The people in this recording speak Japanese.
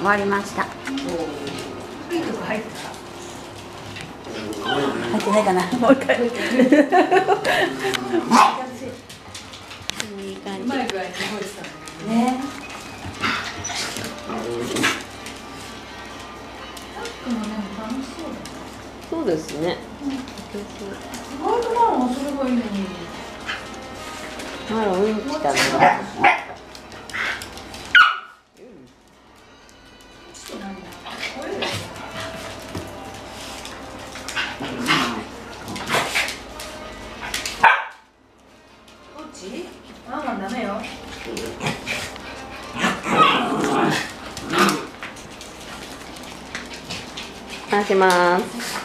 終わりました。いいとこ入った。入ってないかなもう一回いい感じ。うまい具合に覚えてたのねそうだそうですね意外とそれがいいのにまだうんちだね回します。